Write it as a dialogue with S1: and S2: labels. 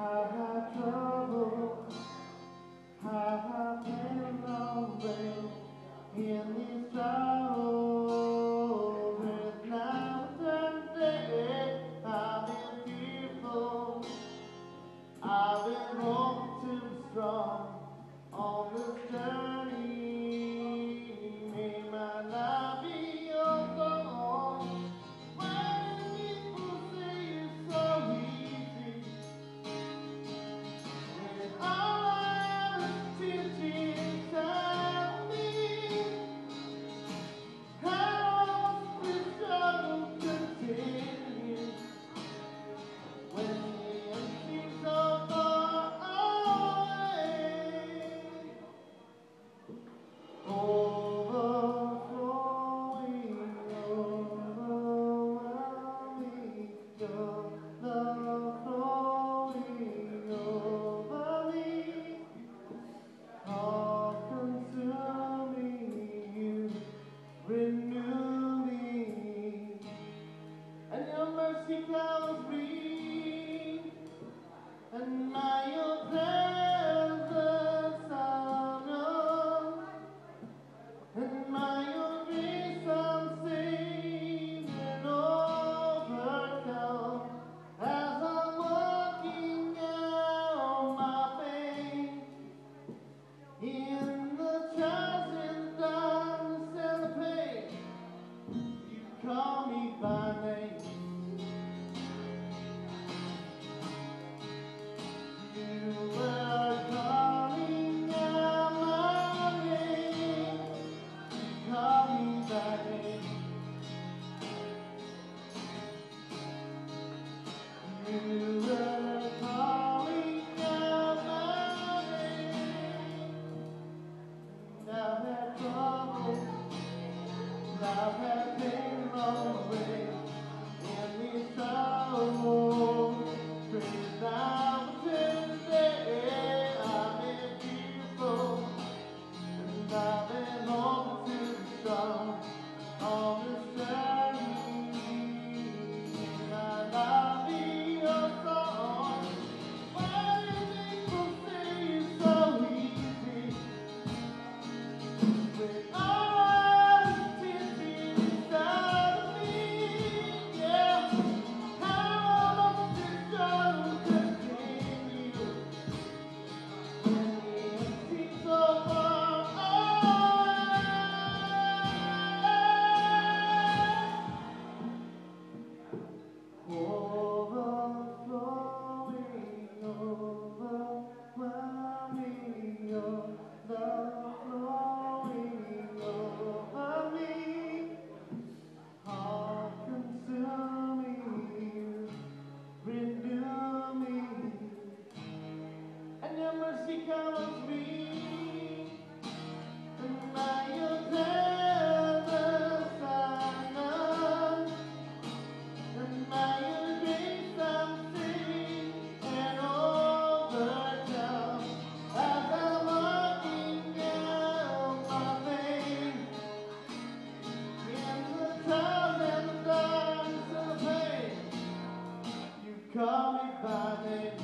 S1: have trouble, I have this sorrow. Now someday I've been fearful, I've strong on the stairs. Call me by name. You were calling out my name. Me by name. You calling out my name. Had trouble. I've had. the Lord. call me by name.